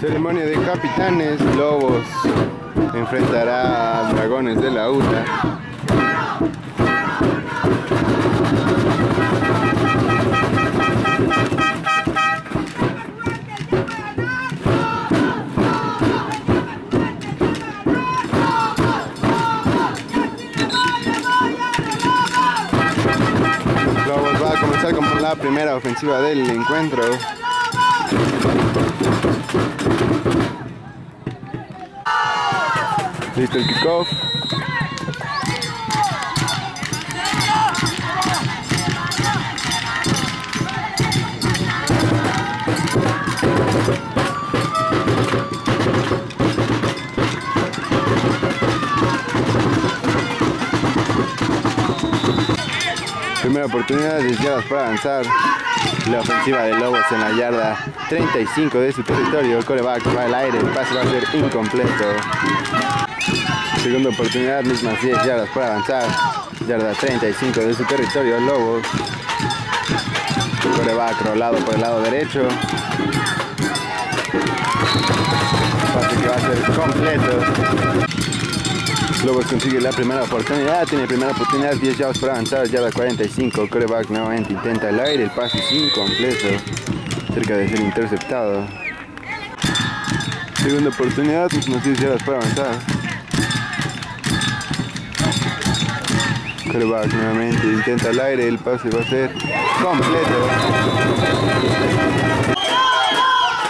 Ceremonia de capitanes, Lobos enfrentará a Dragones de la UTA. Lobos va a comenzar con la primera ofensiva del encuentro. Listo el kickoff. Primera oportunidad de yardas para avanzar. La ofensiva de Lobos en la yarda 35 de su territorio. El coreback va al aire, el pase va a ser incompleto. Segunda oportunidad, mismas 10 yardas para avanzar. Yarda 35 de su territorio, Lobos. Coreback rolado por el lado derecho. Pase que va a ser completo. Lobos consigue la primera oportunidad, tiene primera oportunidad, 10 yardas para avanzar, yarda 45, coreback nuevamente intenta el aire, el pase incompleto, cerca de ser interceptado. Segunda oportunidad, unos 10 yardas para avanzar. Coreback nuevamente intenta el aire, el pase va a ser completo.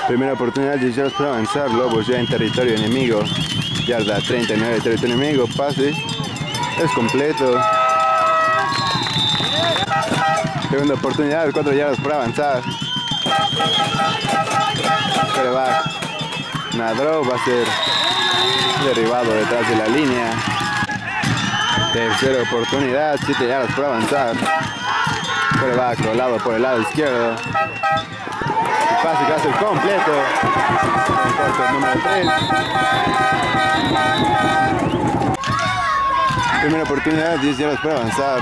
Primera oportunidad, 10 yardas para avanzar, Lobos ya en territorio enemigo. Yarda 39, territorio enemigo, pase. Es completo. Segunda oportunidad, 4 yardas para avanzar. Coreback. Nadro va a ser derribado detrás de la línea. Tercera oportunidad, 7 yardas para avanzar. Coreback rolado por el lado izquierdo. El pase que va a ser completo. Entonces, número 3. Primera oportunidad, 10 yardas para avanzar.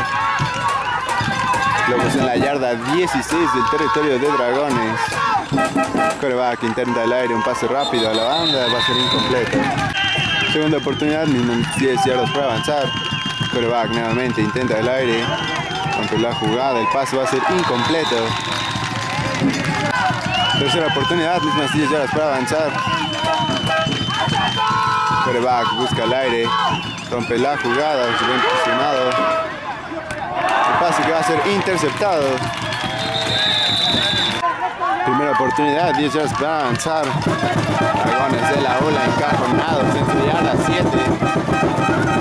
Lobos en la yarda 16 del territorio de Dragones. Coreback intenta el aire, un pase rápido a la banda, va a ser incompleto. Segunda oportunidad, mismo 10 yardas para avanzar. Coreback nuevamente intenta el aire, rompe la jugada, el pase va a ser incompleto. Tercera oportunidad, mismas 10 yardas para avanzar. Coreback busca el aire, rompe la jugada, se ve impresionado. El pase que va a ser interceptado. Primera oportunidad, 10 yardas para avanzar. Dragones de la ola encajonados en su yarda 7.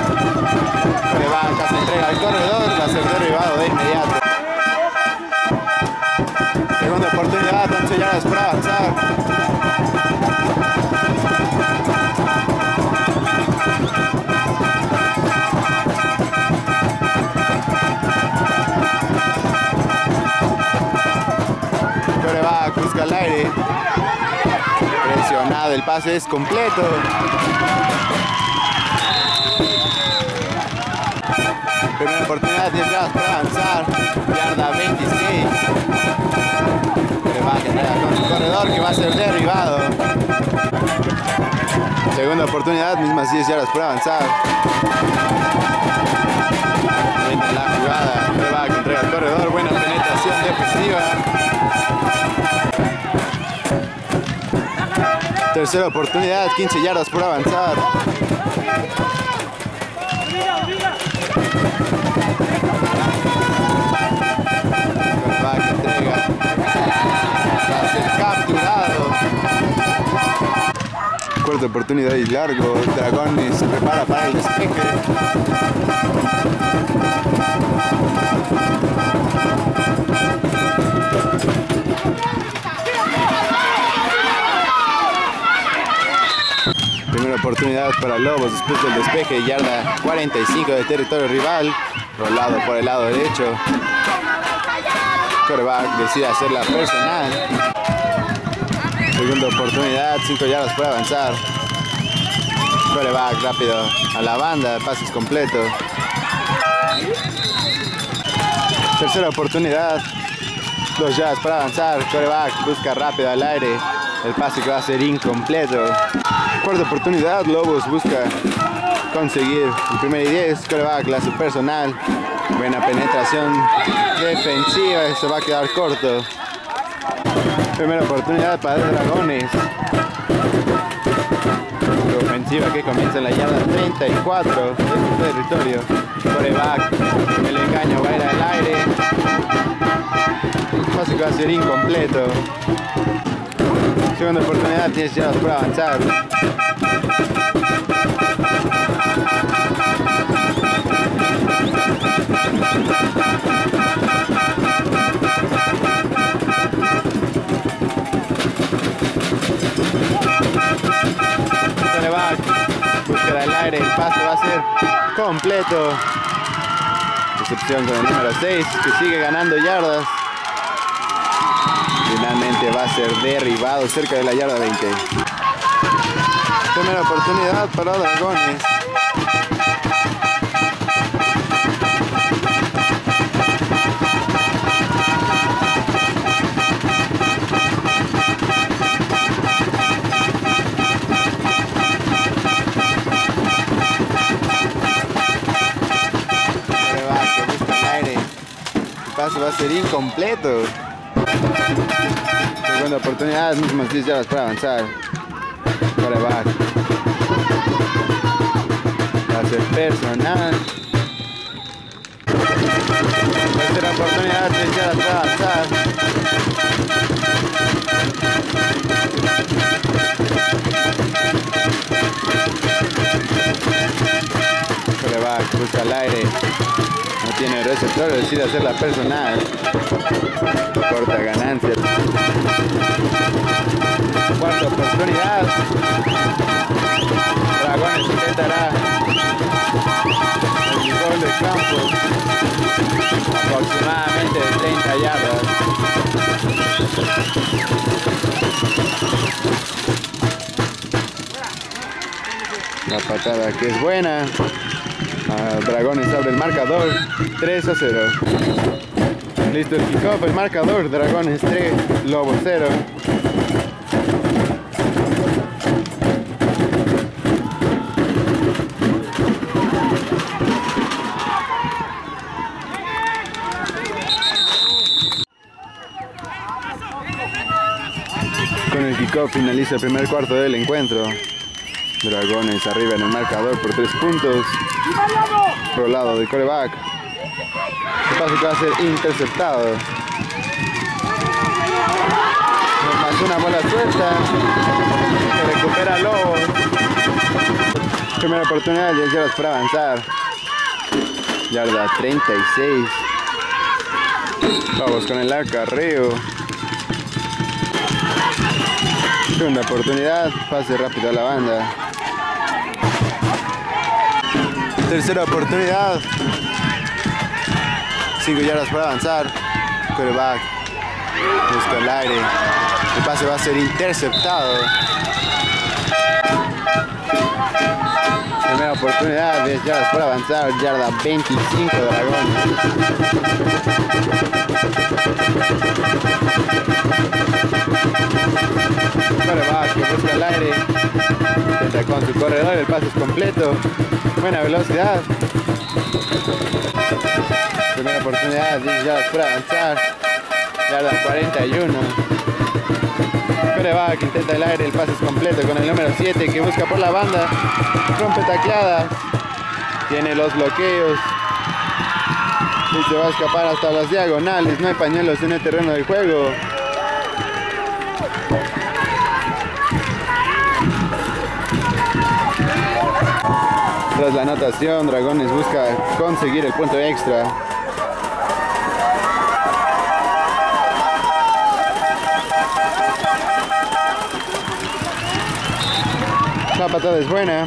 Coreback se entrega al corredor, va a ser derribado de inmediato. Segunda oportunidad, 11 yardas para avanzar. Coreback busca el aire. Presionado, el pase es completo. Primera oportunidad, 10 yardas para avanzar. Yarda 26. Coreback entrega con su corredor que va a ser derribado. Segunda oportunidad, mismas 10 yardas para avanzar. Entra la jugada, Coreback entrega al corredor, buena penetración defensiva. Tercera oportunidad, 15 yardas por avanzar. Coreback entrega. A ser capturado. Cuarta oportunidad y largo. Dragones se prepara para el despeje. Primera oportunidad para Lobos después del despeje, yarda 45 de territorio rival, rolado por el lado derecho. Coreback decide hacer la personal. Segunda oportunidad, 5 yardas para avanzar. Coreback rápido a la banda, pases completo. Tercera oportunidad. Dos yardas para avanzar. Coreback busca rápido al aire. El pase que va a ser incompleto. Cuarta oportunidad. Lobos busca conseguir el primer y 10. Coreback la personal. Buena penetración defensiva. Se va a quedar corto. Primera oportunidad para Dragones. La ofensiva que comienza en la yarda 34 de su territorio. Coreback. El engaño va a ir al aire. Pase que va a ser incompleto. Segunda oportunidad, tienes yardas para avanzar. Ser completo. Recepción con el número 6, que sigue ganando yardas. Finalmente va a ser derribado cerca de la yarda 20. Primera oportunidad para Dragones. Va a ser incompleto. Segunda oportunidad, mismos 10 yardas para avanzar. Coreback. Va a ser personal. Tercera oportunidad, 3 yardas para avanzar. Coreback busca el aire. Tiene receptor, decide hacer la personal. Corta ganancia. Cuarta oportunidad. Dragones intentará el gol de campo. Aproximadamente de 30 yardas. La patada que es buena. Dragones abre el marcador 3 a 0. Listo el kickoff, el marcador, Dragones 3, Lobos 0. Con el kickoff finaliza el primer cuarto del encuentro. Dragones arriba en el marcador por 3 puntos. Por el lado del coreback. El pase que va a ser interceptado. Más una bola suelta. Se recupera Lobos. Primera oportunidad, 10 yardas para avanzar. Yarda 36. Lobos con el acarreo. Segunda oportunidad, pase rápido a la banda. Tercera oportunidad. 5 yardas para avanzar. Quarterback. Busca el aire. El pase va a ser interceptado. Primera oportunidad, 10 yardas para avanzar. Yarda 25 Dragones. Quarterback que busca el aire. Intenta con su corredor, el pase es completo. Buena velocidad. Primera oportunidad, 10 yardas para avanzar. Yarda 41. Quarterback intenta el aire, el pase es completo con el número 7 que busca por la banda. Rompe tacleadas. Tiene los bloqueos. Y se va a escapar hasta las diagonales. No hay pañuelos en el terreno del juego. Tras la anotación, Dragones busca conseguir el punto extra. La patada es buena.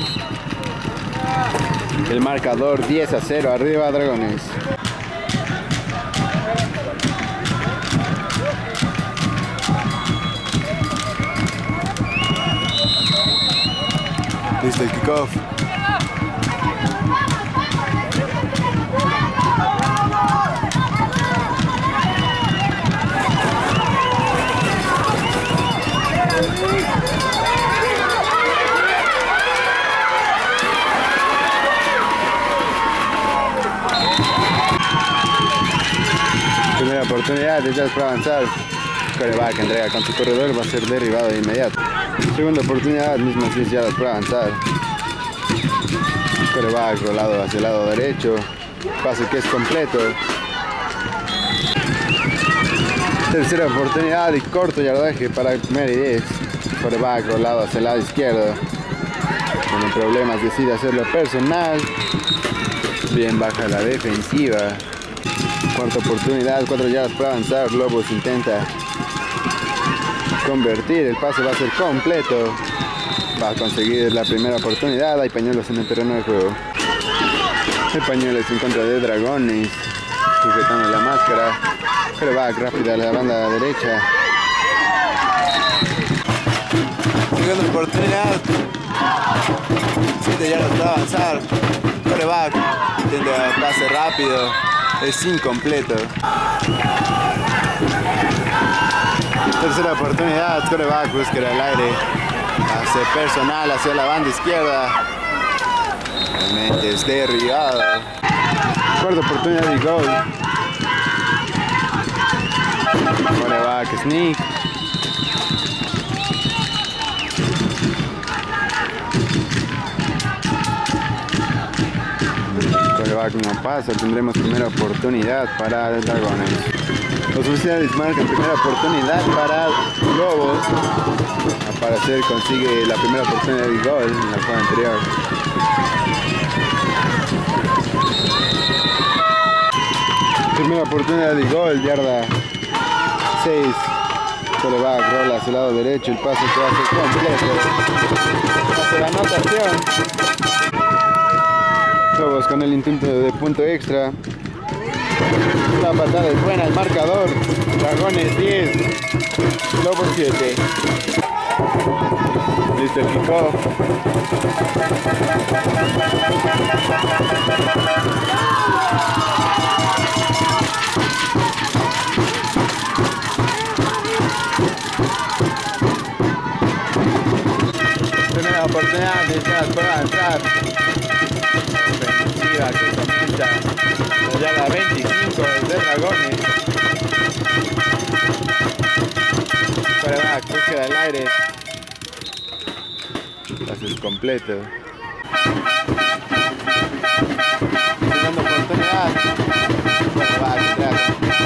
El marcador 10 a 0 arriba Dragones. Listo el kickoff. Oportunidad de Jazz para avanzar. Coreback entrega con su corredor, va a ser derribado de inmediato. Segunda oportunidad, mismas 10 yardas para avanzar. Coreback rolado hacia el lado derecho. Pase que es completo. Tercera oportunidad y corto yardaje para Mary 10. Coreback rolado hacia el lado izquierdo. Tiene problemas, decide hacerlo personal. Bien baja la defensiva. Cuarta oportunidad, cuatro yardas para avanzar. Lobos intenta convertir. El pase va a ser completo. Va a conseguir la primera oportunidad. Hay pañuelos en el terreno de juego. El pañuelo es en contra de Dragones. Sujetando la máscara. Coreback rápida a la banda derecha. Segunda oportunidad. Siete yardas para avanzar. Coreback intenta pase rápido. Es incompleto. Tercera oportunidad. Coreback busca el aire. Hace personal hacia la banda izquierda. Realmente es derribado. Cuarta oportunidad y gol. Coreback sneak. No pasa, tendremos primera oportunidad para Dragones. Los oficiales marcan primera oportunidad para Lobos. Al parecer consigue la primera oportunidad de gol en la jugada anterior. Primera oportunidad de gol, yarda 6. Coreback rola hacia el lado derecho, el pase que va a ser completo. Hace la anotación. Lobos con el intento de punto extra. La patada es buena, el marcador. Dragones 10, Lobos 7. Listo el. Primera oportunidad de Jazz para avanzar. Ofensiva que ya la 25 de Dragones. Coreback, búsqueda del aire. Pases completo. Segunda oportunidad. Coreback, entrega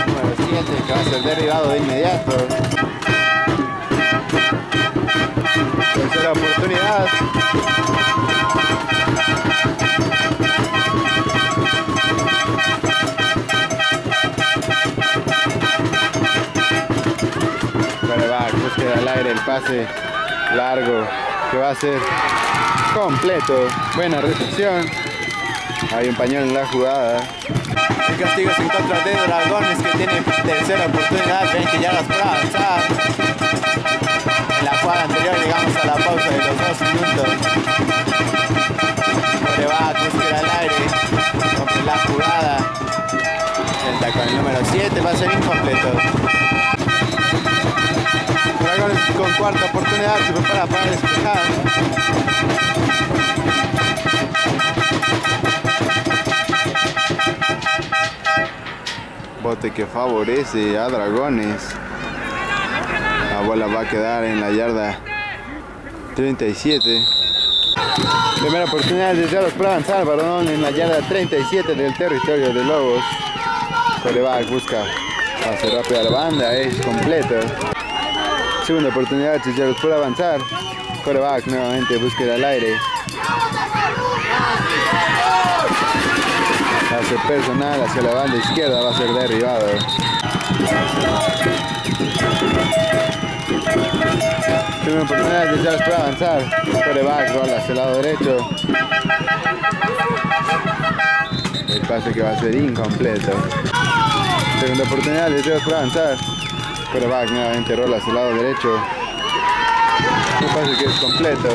número 7 que va a ser derribado de inmediato. Tercera oportunidad. El pase largo que va a ser completo. Buena recepción. Hay un pañuelo en la jugada. El castigo es en contra de Dragones que tiene tercera oportunidad, 20 yardas para avanzar. En la jugada anterior llegamos a la pausa de los dos minutos. Coreback, búsqueda al aire. Rompe la jugada. Con el número 7, va a ser incompleto. Dragones con cuarta oportunidad se prepara para despejar. Bote que favorece a Dragones. La bola va a quedar en la yarda 37. Primera oportunidad de Yaros para avanzar, balón en la yarda 37 del territorio de Lobos. Coreback busca pase rápido a la banda, es completo. Segunda oportunidad, Chicharos por avanzar. Coreback nuevamente búsqueda al aire. Hace personal hacia la banda izquierda, va a ser derribado. Segunda oportunidad, Chicharos por avanzar. Coreback rola hacia el lado derecho. El pase que va a ser incompleto. Segunda oportunidad, Chicharos por avanzar. Coreback nuevamente rola hacia el lado derecho. Un pase que es completo.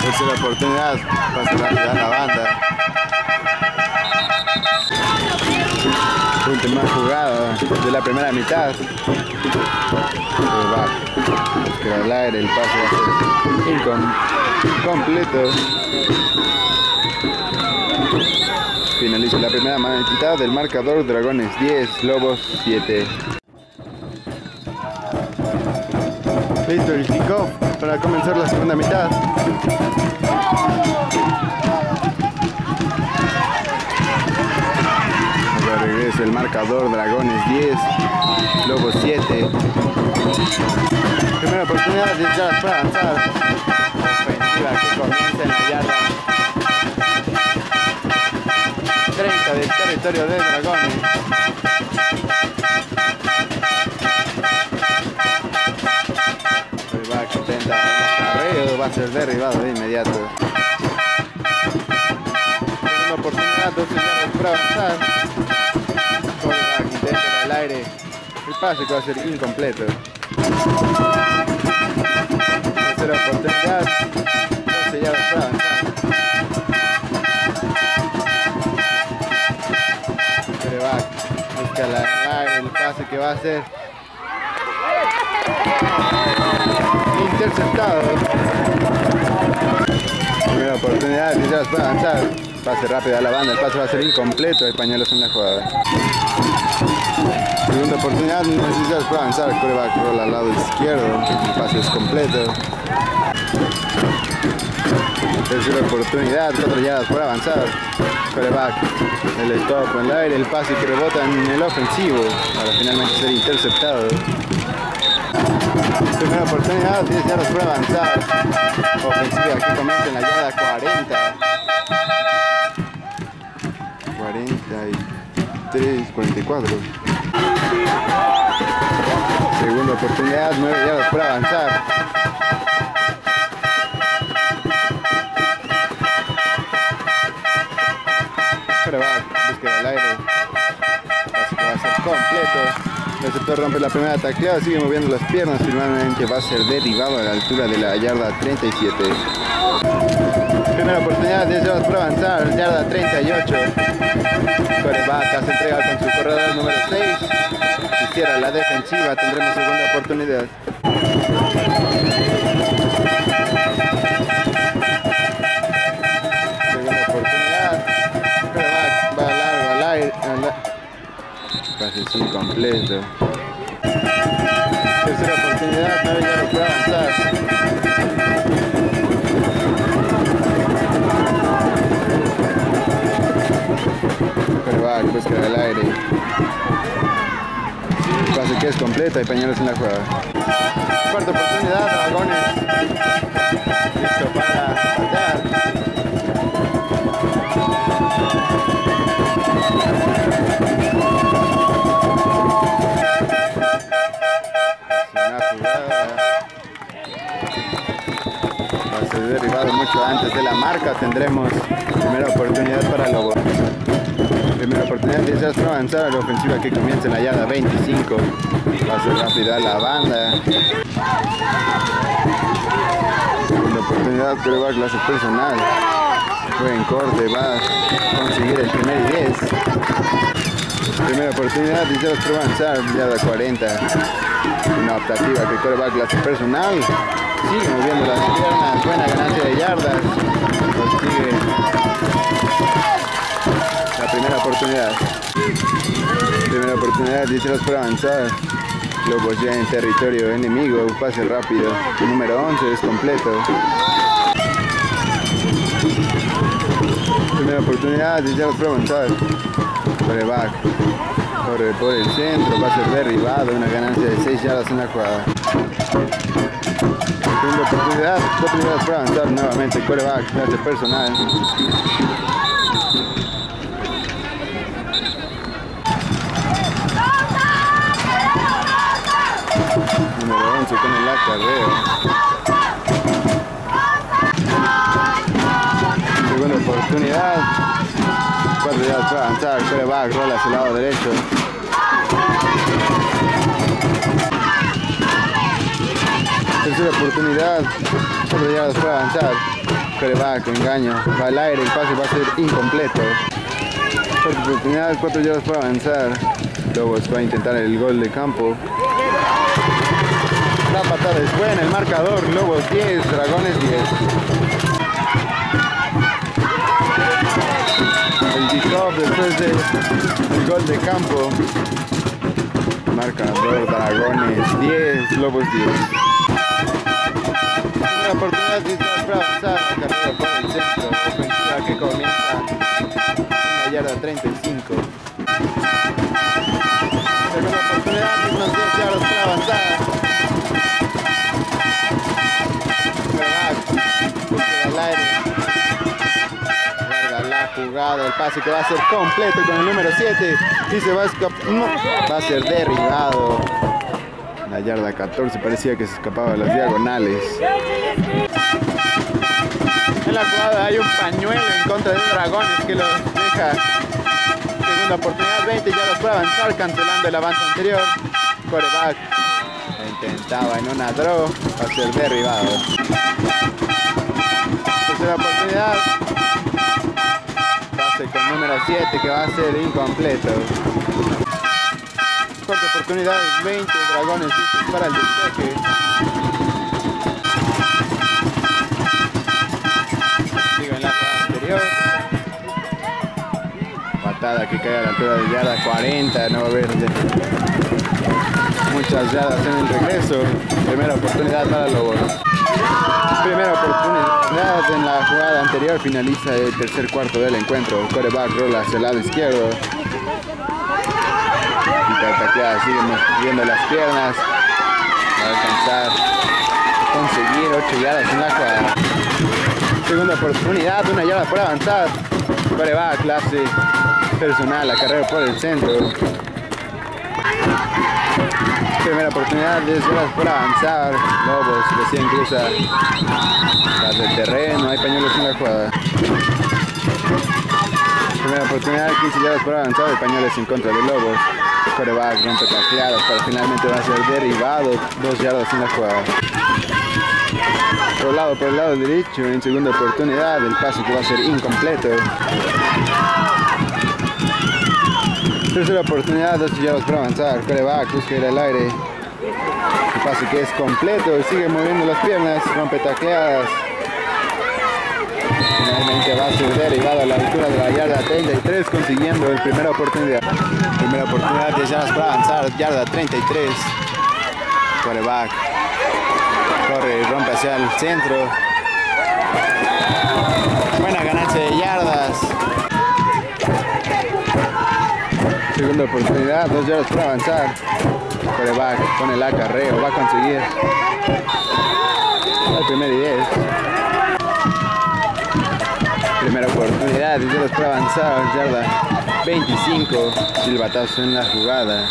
Tercera oportunidad. Pase rápido a la banda. Última jugada de la primera mitad. Coreback. Queda al aire, el pase va a ser incom la primera mitad del marcador Dragones 10, Lobos 7. Listo el kickoff para comenzar la segunda mitad. Ahora regresa el marcador Dragones 10, Lobos 7. Primera oportunidad de ya para avanzar. Ofensiva que comienza en la yarda 30 del territorio de Dragones. El back intenta el carreo, va a ser derribado de inmediato. Segunda oportunidad, 12 yardas para avanzar. Quarterback intenta en el aire. El pase que va a ser incompleto. Tercera oportunidad, 12 yardas para avanzar. Quarterback busca la, el aire, el pase va a hacer. Interceptado. Primera oportunidad, 10 yardas para avanzar. Pase rápido a la banda, el pase va a ser incompleto, hay pañuelos en la jugada. Segunda oportunidad, 10 yardas para avanzar, coreback rola al lado izquierdo, el pase es completo. Tercera oportunidad, 4 yardas por avanzar. Coreback, el stop en el aire, el pase que rebota en el ofensivo para finalmente ser interceptado. Primera oportunidad, 10 yardas por avanzar. Ofensiva que comienza en la yarda 40. 43, 44. Segunda oportunidad, 9 yardas por avanzar. Quarterback, búsqueda completo. Receptor rompe la primera tacleada, sigue moviendo las piernas, finalmente va a ser derribado a la altura de la yarda 37. Primera oportunidad, 10 yardas avanzar, yarda 38. Quarterback hace entrega con su corredor número 6. Si cierra la defensiva, tendremos segunda oportunidad. Pase es incompleto. Tercera oportunidad, 9 yardas por avanzar. Quarterback, búsqueda del aire. Pase que es completo, hay pañuelos en la jugada. Cuarta oportunidad, Dragones. Listo para derribado mucho antes de la marca. Tendremos primera oportunidad para Lobo. Primera oportunidad, 10 yardas para avanzar a la ofensiva que comienza en la yarda 25. Pase rápido a la banda. Segunda oportunidad, prueba clase personal. Buen corte, va a conseguir el primer y 10. Primera oportunidad, 10 yardas para avanzar, yarda 40. Una optativa que corre clase personal. Sigue moviendo las piernas, buena ganancia de yardas. Consigue la primera oportunidad. Primera oportunidad, 10 yardas por avanzar. Lobos ya en territorio enemigo, pase rápido. El número 11 es completo. Primera oportunidad, 10 yardas por avanzar. Coreback. Corre por el centro, ser derribado, una ganancia de 6 yardas en la jugada. Segunda oportunidad, 4 yardas por avanzar nuevamente. Coreback, clase personal. Número 11 con el acarreo. Segunda oportunidad. Cuatro yardas para avanzar. Coreback rola hacia el lado derecho. Tercera oportunidad. Cuatro yardas para avanzar. Coreback, engaño. Va al aire, el pase va a ser incompleto. Cuarta oportunidad, cuatro yardas para avanzar. Lobos va a intentar el gol de campo. La patada es buena, el marcador, Lobos 10, Dragones 10. Después del gol de campo. Marca dos Dragones 10, Lobos 10. Una oportunidad de avanzar la carrera por el centro, ofensiva que comienza en la yarda 35. Segunda oportunidad, unos 10 yardas para avanzar. Búsqueda al aire. Larga la jugada, el pase que va a ser completo con el número 7 y se va a escapar, va a ser derribado. La yarda 14 parecía que se escapaba de las diagonales. En la jugada hay un pañuelo en contra de Dragones que lo deja. Segunda oportunidad, 20 yardas para avanzar, cancelando el avance anterior. Coreback intentaba en una draw, va a ser derribado. Tercera oportunidad. Pase con número 7 que va a ser incompleto. Cuarta oportunidad, 20 dragones para el despeje. Sigo en la anterior. Patada que cae a la altura de yarda 40, no va a haber muchas yardas en el regreso. Primera oportunidad para Lobos. Primera oportunidad en la jugada anterior finaliza el tercer cuarto del encuentro. Coreback rola hacia el lado izquierdo. Intertaqueada, sigue viendo las piernas. Va a alcanzar conseguir 8 yardas en la jugada. Segunda oportunidad, una yarda por avanzar. Coreback, clase personal, la carrera por el centro. Primera oportunidad, 10 yardas por avanzar. Lobos recién cruza las del terreno, hay pañuelos en la jugada. Primera oportunidad, 15 yardas por avanzar, el pañuelo es en contra de Lobos. Coreback rompe tacleadas, pero finalmente va a ser derribado, 2 yardas en la jugada. Rolado por el lado derecho en segunda oportunidad, el pase que va a ser incompleto. Tercera oportunidad, dos yardas para avanzar. Coreback busca ir al aire. El pase que es completo sigue moviendo las piernas, rompe tacleadas. Finalmente va a ser derribado a la altura de la yarda 33, consiguiendo la primera oportunidad. Primera oportunidad, 10 yardas para avanzar, yarda 33. Coreback corre y rompe hacia el centro. Buena ganancia de yardas. Segunda oportunidad, dos yardas para avanzar. Coreback con el acarreo, va a conseguir. El primer y 10. Primera oportunidad, 10 yardas para avanzar, yarda 25. Silbatazo en la jugada.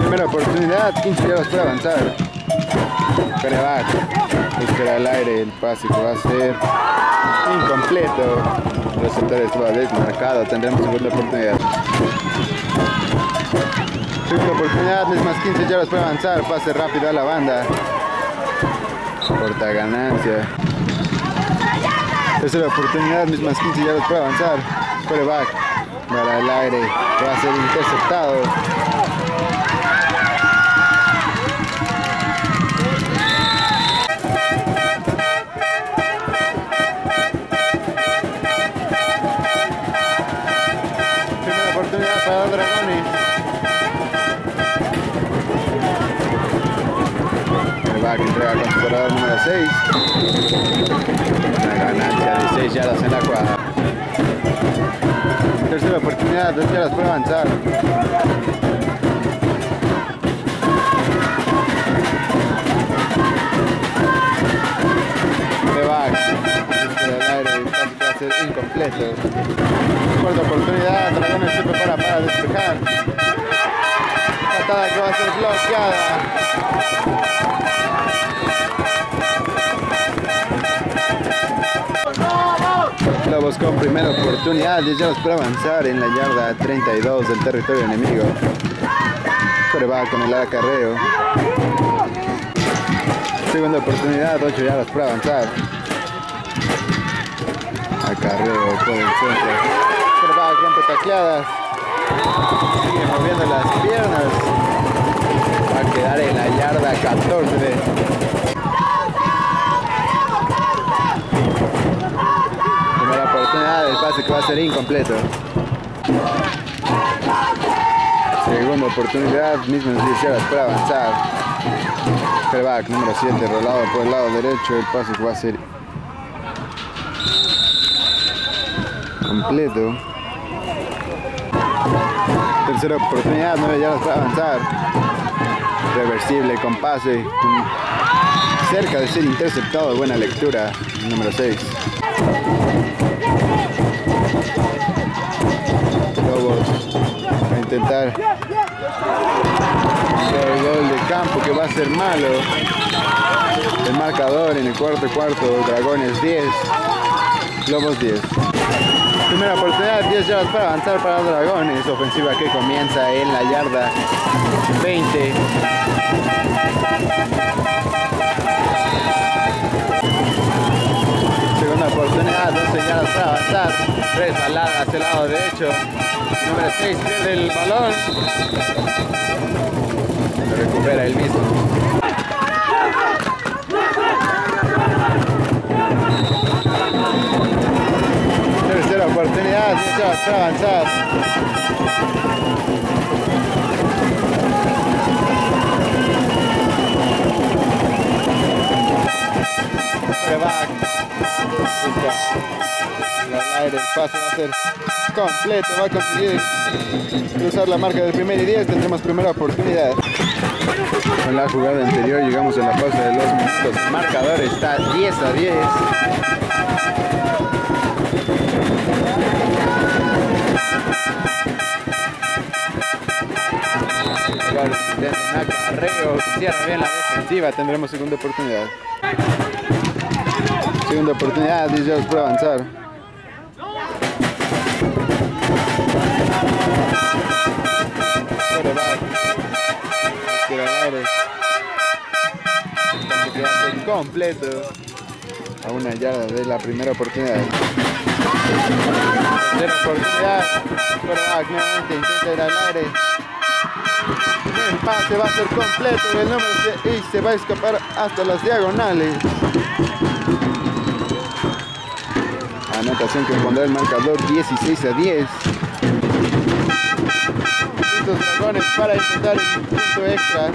Primera oportunidad, 15 yardas para avanzar. Coreback buscará al aire el pase que va a ser incompleto. El receptor estaba desmarcado, tendremos segunda oportunidad. Segunda oportunidad, mismas 15 yardas para avanzar, pase rápido a la banda. Corta ganancia. Tercera oportunidad, mismas 15 yardas para avanzar. Coreback, para el aire, va a ser interceptado. Coreback entrega con su corredor número 6. Una ganancia de 6 yardas en la jugada. Tercera oportunidad, 2 yardas por avanzar. Del aire, el pase que va a ser incompleto. Lobos con primera oportunidad, 10 yardas para avanzar en la yarda 32 del territorio enemigo. Coreback con el acarreo. Segunda oportunidad, 8 yardas para avanzar. Acarreo por el centro. Coreback rompe tacleadas. Sigue moviendo las piernas. Va a quedar en la yarda 14. Primera ser incompleto. Segunda oportunidad, mismas 10 yardas para avanzar. Coreback número 7, rolado por el lado derecho, el pase que va a ser completo. Tercera oportunidad, 9 yardas para avanzar. Reversible con pase. Cerca de ser interceptado, buena lectura. Número 6. Lobos a intentar el gol de campo que va a ser malo. El marcador en el cuarto cuarto, Dragones 10, Lobos 10. Primera oportunidad, 10 yardas para avanzar para Dragones. Ofensiva que comienza en la yarda 20. Segunda oportunidad, 12 yardas para avanzar. Resalada hacia el lado derecho. Número 6 pierde el balón. Lo recupera él mismo. Tercera oportunidad, 10 yardas para avanzar. El pase va a ser completo, va a conseguir cruzar la marca del primer y 10, tendremos primera oportunidad. En la jugada anterior llegamos a la pausa de los minutos, marcador está 10 a 10. Ahora intenta un acarreo, cierra bien la defensiva, tendremos segunda oportunidad. Pase que va a ser completo. A una yarda de la primera oportunidad. Tercera oportunidad. Quarterback nuevamente intenta ir al aire. El pase va a ser completo y el número y se va a escapar hasta las diagonales. Anotación que pondrá el marcador 16 a 10. Estos dragones para intentar el punto extra.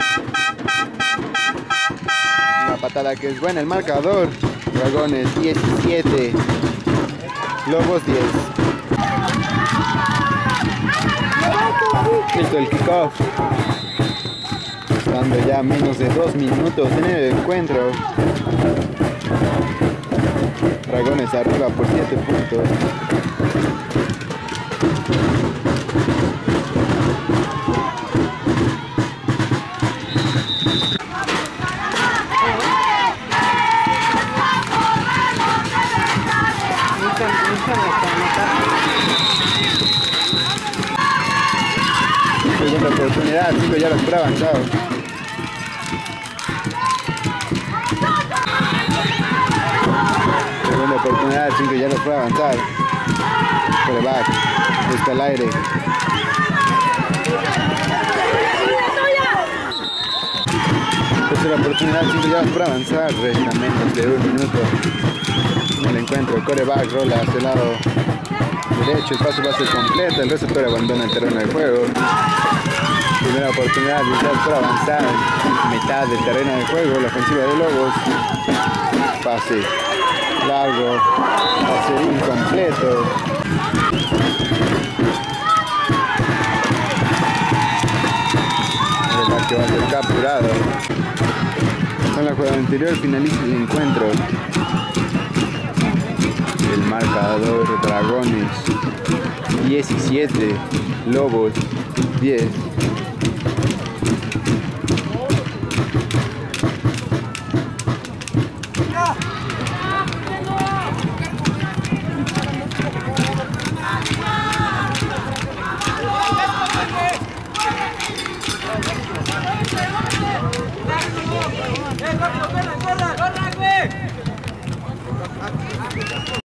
Una patada que es buena el marcador. Dragones 17. Lobos 10. Listo el kickoff. Estando ya menos de dos minutos en el encuentro. Dragones arriba por 7 puntos. Segunda oportunidad, 5 yardas por avanzado. Oportunidad, 5 yardas por avanzar. Coreback, está al aire. Tercera oportunidad, 5 yardas por avanzar. Resta menos de un minuto. En el encuentro, coreback rola hacia el lado derecho. El paso va a ser completo. El receptor abandona el terreno de juego. Primera oportunidad, 10 yardas por avanzar. Mitad del terreno de juego. La ofensiva de Lobos. Pase largo, va a ser incompleto. El que va a ser capturado. Con la jugada anterior finaliza el encuentro. El marcador Dragones 17, Lobos 10.